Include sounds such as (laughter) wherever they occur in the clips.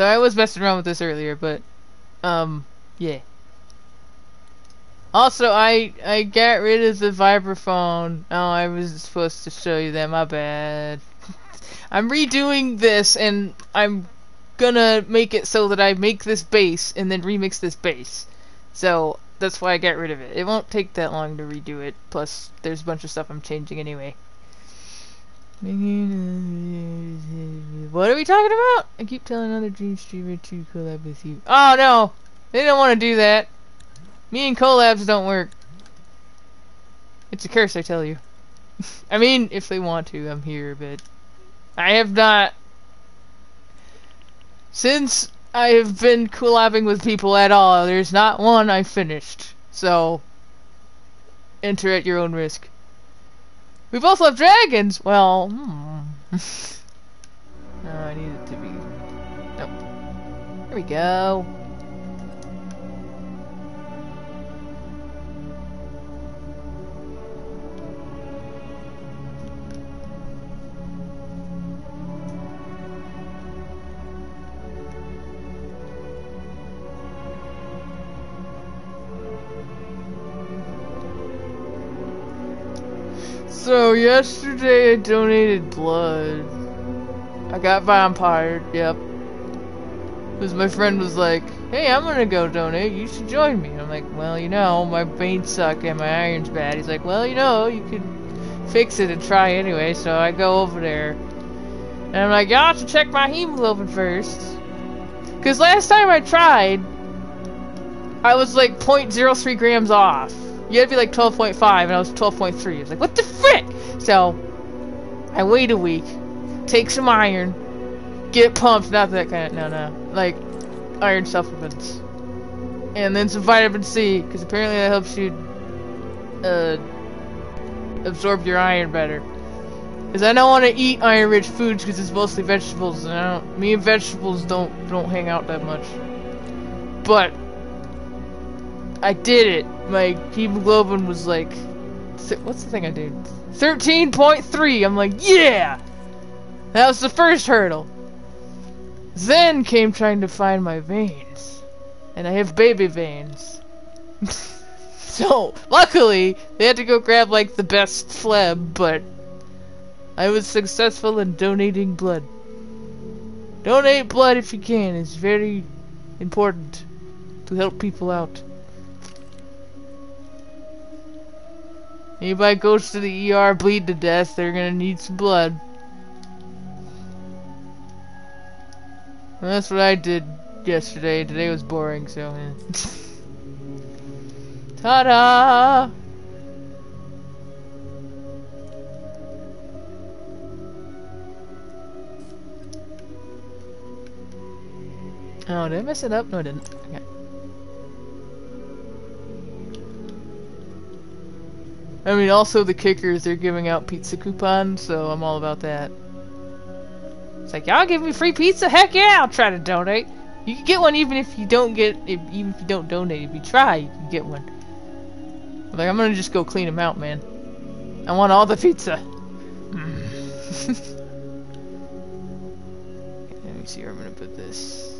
So I was messing around with this earlier, but um, yeah. Also, I I got rid of the vibraphone. Oh, I was supposed to show you that. My bad. (laughs) I'm redoing this, and I'm gonna make it so that I make this base and then remix this base. So that's why I got rid of it. It won't take that long to redo it. Plus, there's a bunch of stuff I'm changing anyway. (laughs) What are we talking about? I keep telling other dream streamer to collab with you. Oh no! They don't want to do that. Me and collabs don't work. It's a curse, I tell you. (laughs) I mean, if they want to, I'm here, but I have not. Since I have been collabing with people at all, there's not one I finished. So, enter at your own risk. We both love dragons! Well, hmm. (laughs) no, I need it to be. Nope. There we go. So yesterday I donated blood. I got vampired, yep. Because my friend was like, hey, I'm gonna go donate, you should join me. I'm like, well, you know, my veins suck and my iron's bad. He's like, well, you know, you could fix it and try anyway, so I go over there. And I'm like, y'all have to check my hemoglobin first. Because last time I tried, I was like 0.03 grams off. You had to be like 12.5, and I was 12.3. I was like, what the frick? So, I wait a week, take some iron, get pumped, not that kind of, no, no. Like, iron supplements. And then some vitamin C, because apparently that helps you, uh, absorb your iron better. Because I don't want to eat iron-rich foods because it's mostly vegetables, and I don't, me and vegetables don't, don't hang out that much. But, I did it. My hemoglobin was like, what's the thing I did? 13.3. I'm like, yeah! That was the first hurdle. Then came trying to find my veins. And I have baby veins. (laughs) so, luckily, they had to go grab like the best phleb, but I was successful in donating blood. Donate blood if you can. It's very important to help people out. Anybody goes to the ER bleed to death, they're gonna need some blood. That's what I did yesterday. Today was boring, so. Eh. (laughs) Ta-da! Oh, did I mess it up? No, I didn't. Okay. I mean, also the kickers, they're giving out pizza coupons, so I'm all about that. It's like, y'all give me free pizza? Heck yeah, I'll try to donate. You can get one even if you don't get, if, even if you don't donate. If you try, you can get one. Like, I'm gonna just go clean them out, man. I want all the pizza. (laughs) Let me see where I'm gonna put this.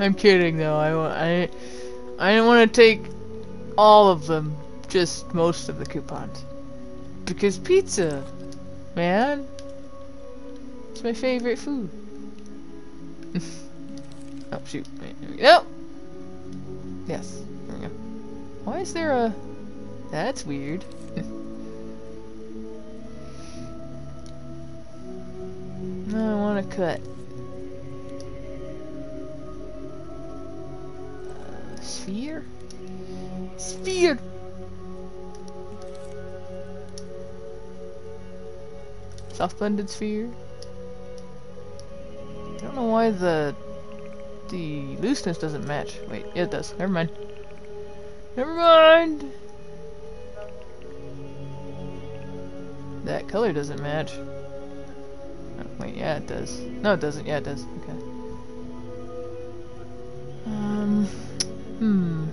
I'm kidding though. I I I didn't want to take all of them, just most of the coupons. Because pizza, man, it's my favorite food. (laughs) oh shoot! Go. Yes. Why is there a? That's weird. no, (laughs) I want to cut. Sphere? Sphere! Soft blended sphere. I don't know why the the looseness doesn't match. Wait, yeah, it does. Never mind. Never mind. That color doesn't match. Oh, wait, yeah, it does. No, it doesn't. Yeah, it does. Okay. Hmm.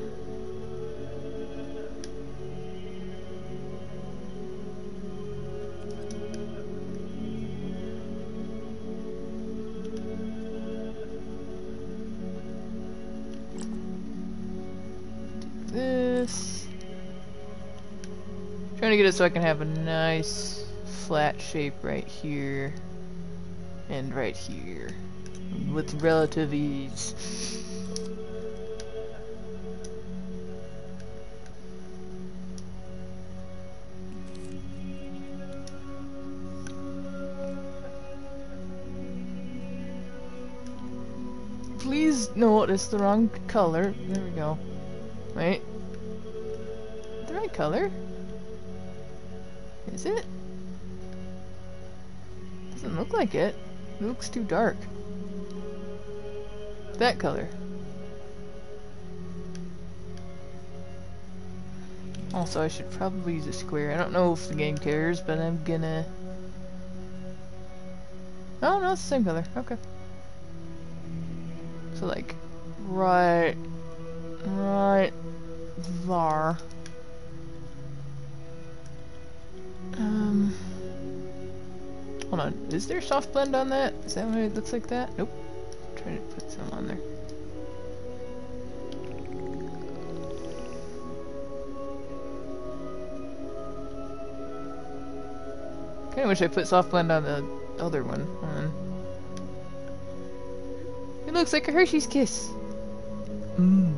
This. I'm trying to get it so I can have a nice flat shape right here and right here with relative ease. No, it's the wrong color. There we go. Wait. The right color? Is it? Doesn't look like it. It looks too dark. That color. Also, I should probably use a square. I don't know if the game cares, but I'm gonna... Oh, no, it's the same color. Okay. So, like, right... Right... There. Um... Hold on, is there soft blend on that? Is that why it looks like that? Nope. Try to put some on there. Kinda wish I put soft blend on the other one. It looks like a Hershey's Kiss. Mmm.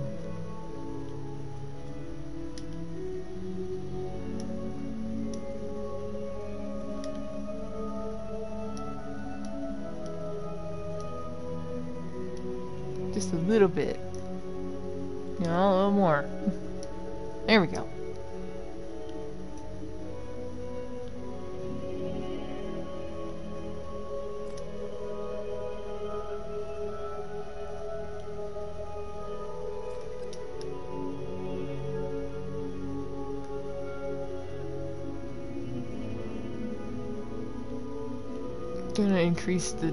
Gonna increase the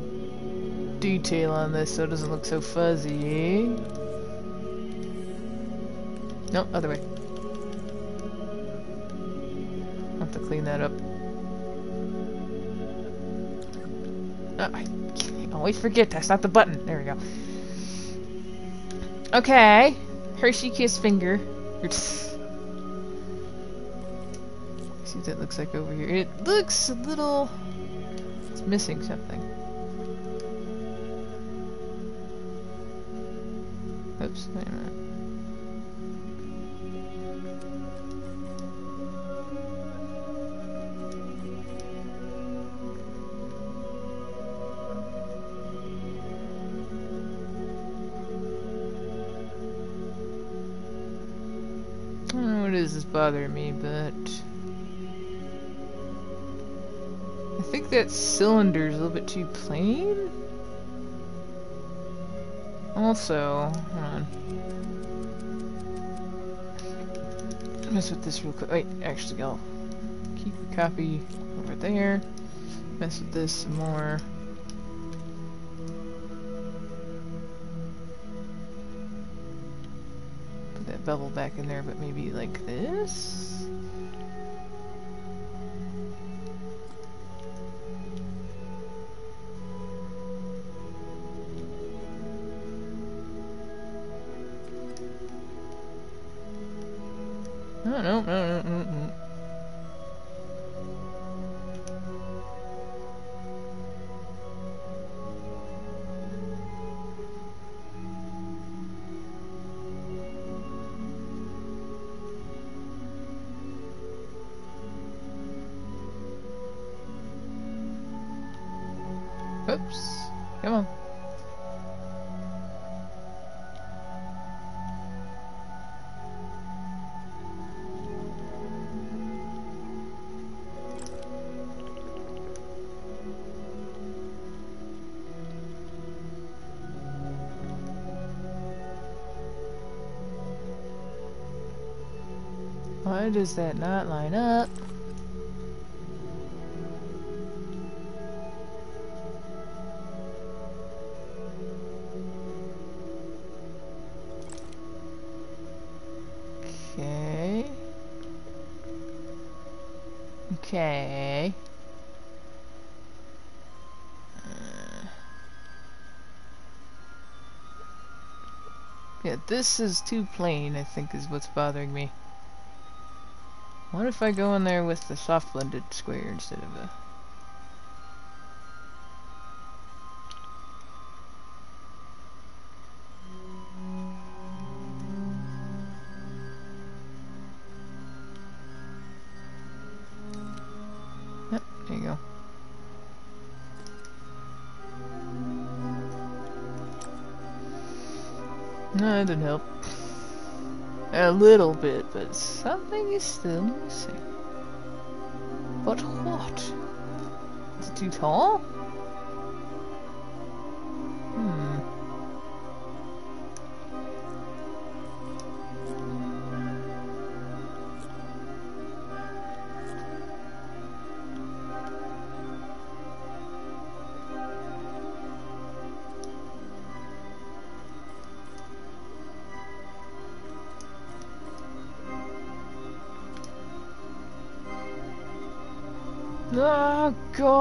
detail on this so it doesn't look so fuzzy. No, other way. I'll have to clean that up. Oh, I always forget, that's not the button. There we go. Okay. Hershey Kiss finger. See what that looks like over here. It looks a little... It's missing something. Oops, wait a minute. I don't know what is this bothering me, but that cylinder's a little bit too plain. Also, hold on. Mess with this real quick. Wait, actually, I'll keep a copy over there. Mess with this some more. Put that bevel back in there, but maybe like this? No, no, no, no, no, Why does that not line up? Okay. Okay. Uh, Yeah, this is too plain, I think, is what's bothering me. What if I go in there with the soft blended square instead of a... Yep, there you go. No, it didn't help. A little bit, but something is still missing. But what? Is it too tall?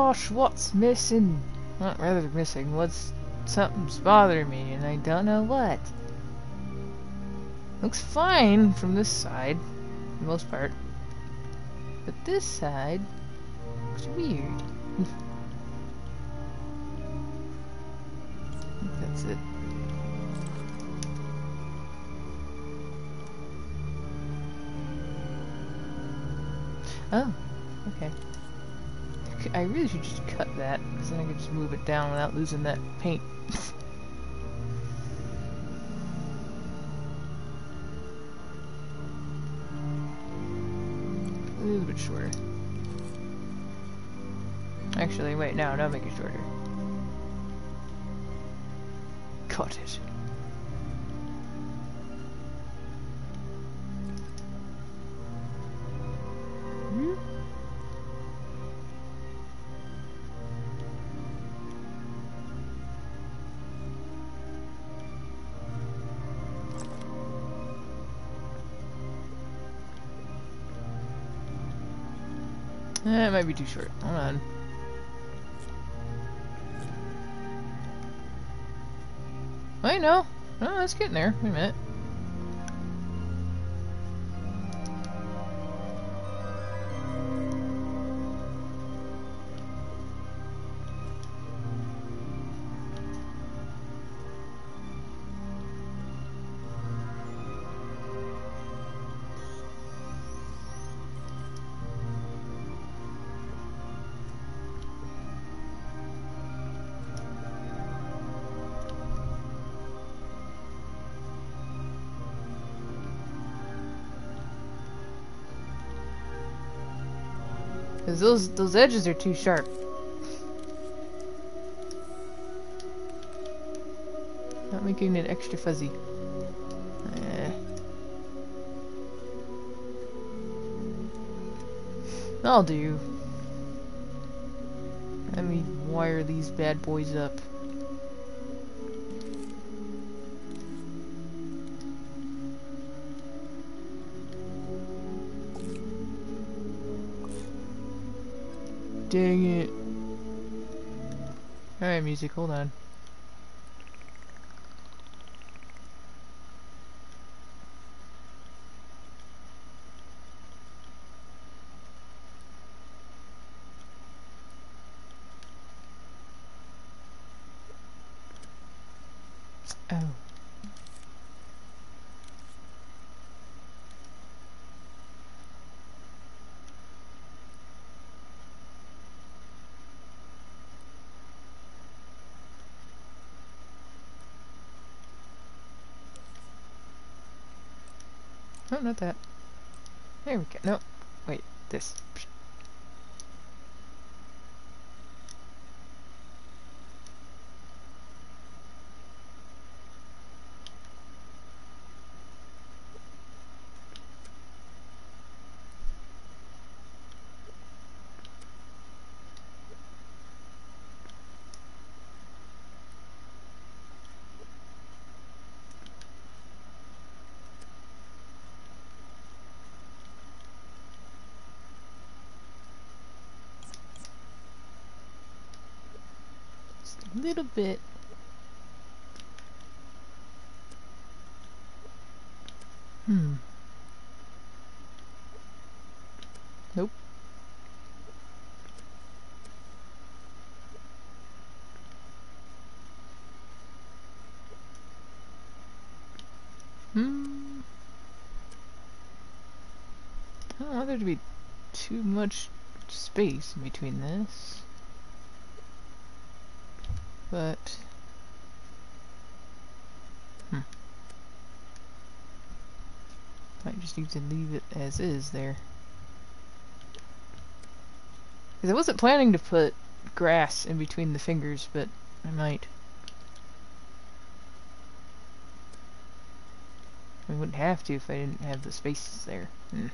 Gosh, what's missing? Not rather missing, what's something's bothering me and I don't know what. Looks fine from this side, for the most part. But this side looks weird. (laughs) That's it. Oh, okay. I really should just cut that, because then I could just move it down without losing that paint. (laughs) A little bit shorter. Actually, wait, no, don't make it shorter. Cut it. Eh, it might be too short. Hold on. Wait, no. No, it's getting there. Wait a minute. Cause those those edges are too sharp. Not making it extra fuzzy. Eh. I'll do. Let me wire these bad boys up. Dang it. Alright, music, hold on. Oh. No, not that. There we go. No, wait, this. A little bit. Hmm. Nope. Hmm. There to be too much space in between this. But... Hmm. Might just need to leave it as is there. Because I wasn't planning to put grass in between the fingers, but I might. I wouldn't have to if I didn't have the spaces there. Hmm.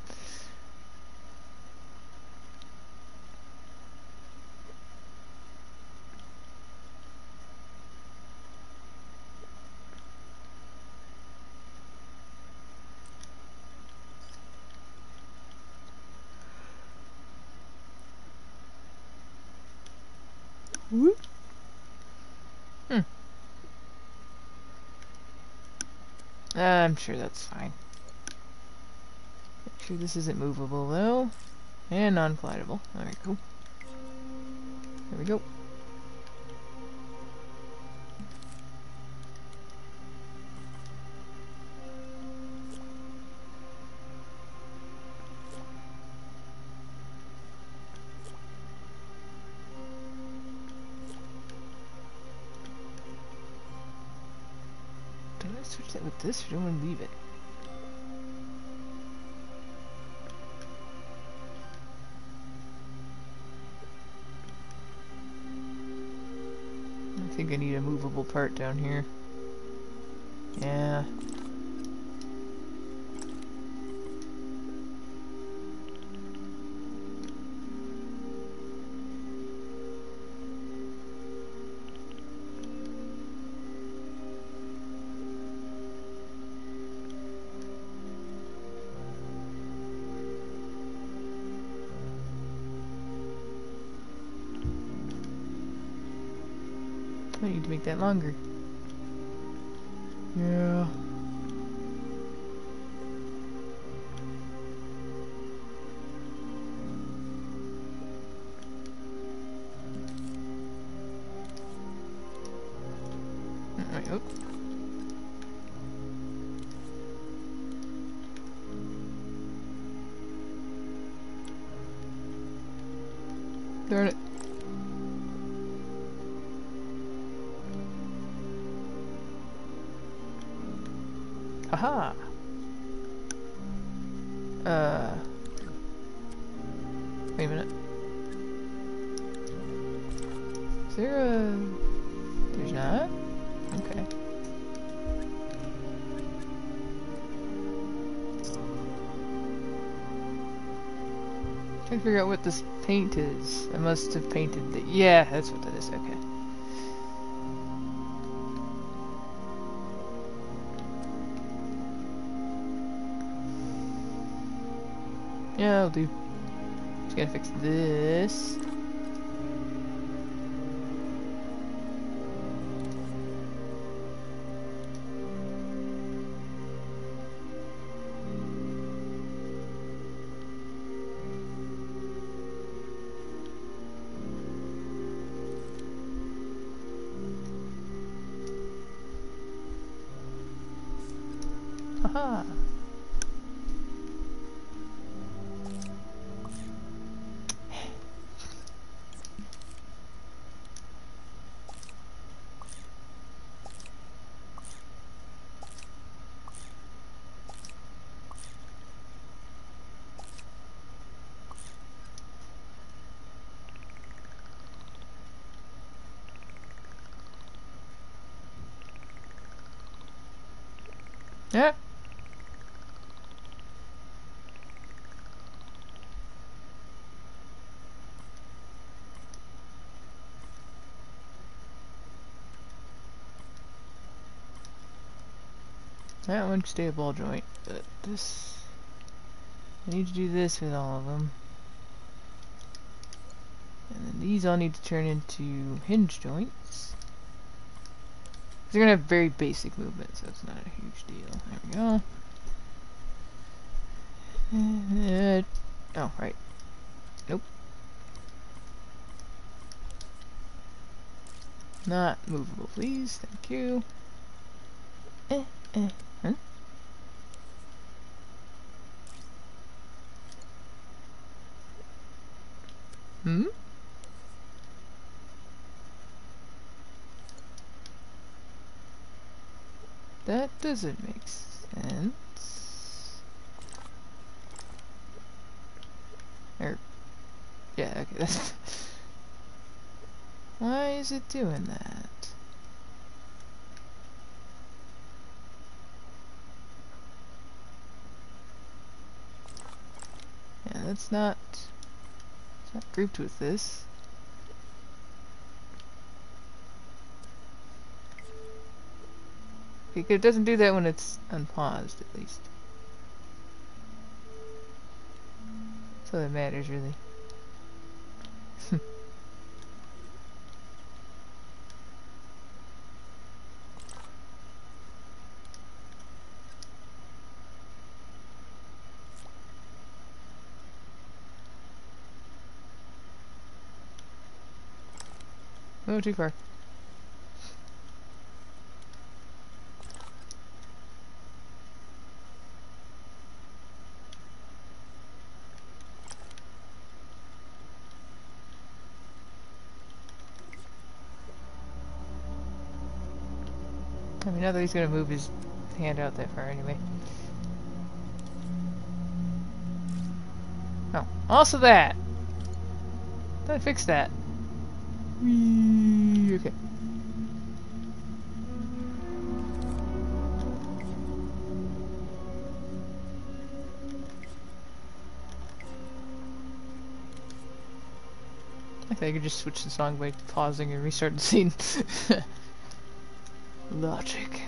Whoop. Hmm. Uh, I'm sure that's fine. Make sure this isn't movable though. And non-collidable. Alright, cool. There we go. Switch that with this want to leave it? I think I need a movable part down here. Yeah. I need to make that longer. Yeah. Trying to figure out what this paint is. I must have painted the... Yeah, that's what that is, okay. Yeah, I'll do. Just gotta fix this. Yeah. That one stay a ball joint, but this... I need to do this with all of them. And then these all need to turn into hinge joints. They're gonna have very basic movement, so it's not a huge deal. There we go. Uh, oh, right. Nope. Not movable, please. Thank you. Eh, eh? Hmm? That doesn't make sense. Or, yeah, okay, (laughs) that's... Why is it doing that? Yeah, that's not... It's not grouped with this. It doesn't do that when it's unpaused, at least. So that matters, really. (laughs) oh, too far. Not that he's gonna move his hand out that far anyway. Oh, also that! Did I fix that? Whee, okay. I think I could just switch the song by pausing and restart the scene. (laughs) Logic.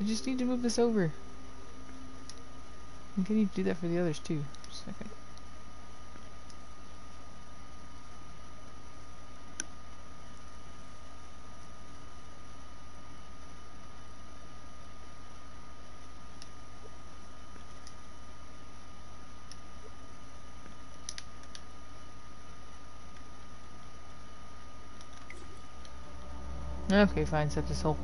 I just need to move this over. Can you do that for the others too? Second. Okay, fine, set this hole.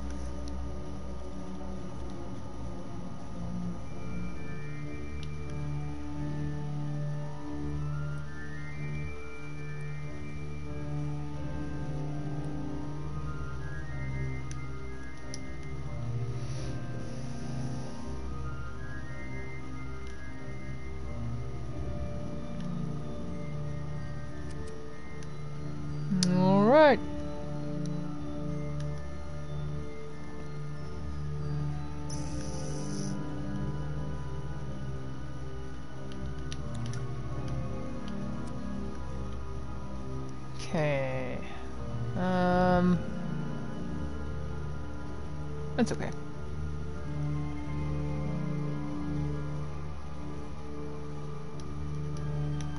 That's okay.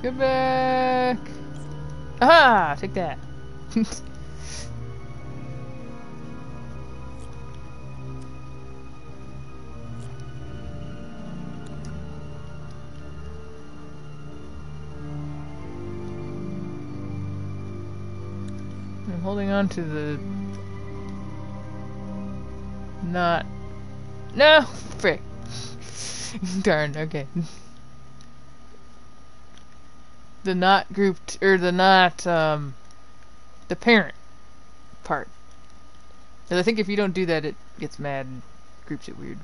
Get back! Aha! Take that. (laughs) I'm holding on to the... Not... No! Frick. (laughs) Darn, okay. The not grouped, or the not, um... The parent part. Because I think if you don't do that, it gets mad and groups it weird.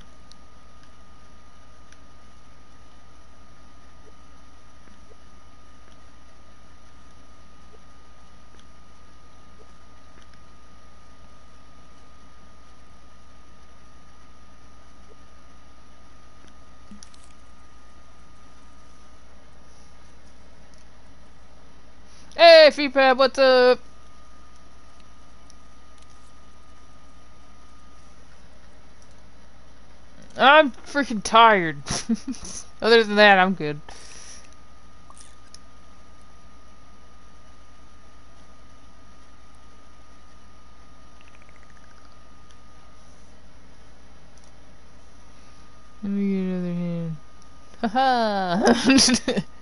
Superb, what's up? I'm freaking tired. (laughs) Other than that, I'm good. Let me get another hand. (laughs) Ha ha. (laughs)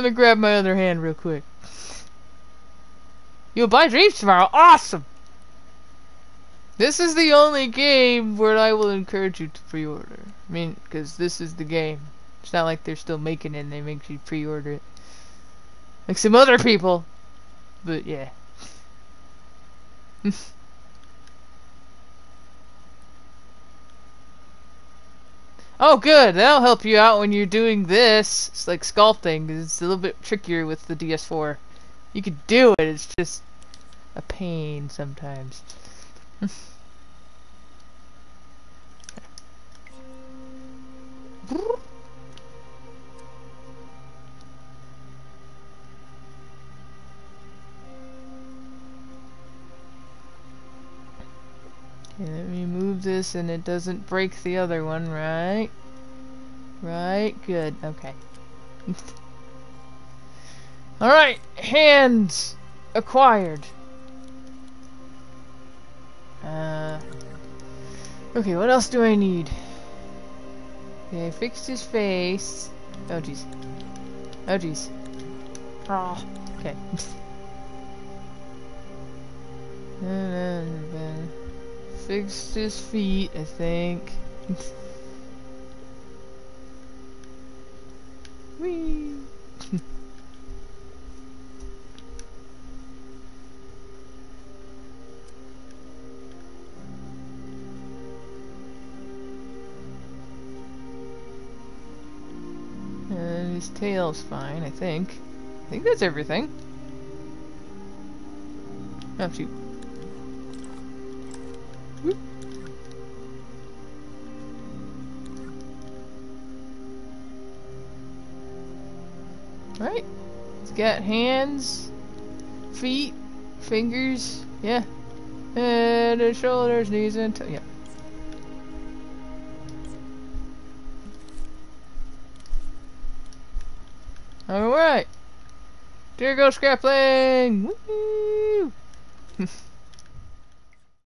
Let me grab my other hand real quick. You'll buy dreams tomorrow. Awesome! This is the only game where I will encourage you to pre-order. I mean, because this is the game. It's not like they're still making it and they make you pre-order it. Like some other people. But yeah. (laughs) oh good, that'll help you out when you're doing this. It's like sculpting. It's a little bit trickier with the DS4. You could do it, it's just a pain sometimes. (laughs) this and it doesn't break the other one, right? Right, good, okay. (laughs) Alright, hands acquired. Uh, okay, what else do I need? Okay, I fixed his face. Oh, jeez. Oh, jeez. Oh, okay. (laughs) fixed his feet, I think. (laughs) Whee! and (laughs) uh, his tail's fine, I think. I think that's everything. Oh, shoot. Hmm. Right. It's got hands, feet, fingers, yeah. And shoulders, knees, and toes. Yeah. Alright. There goes Scrapling!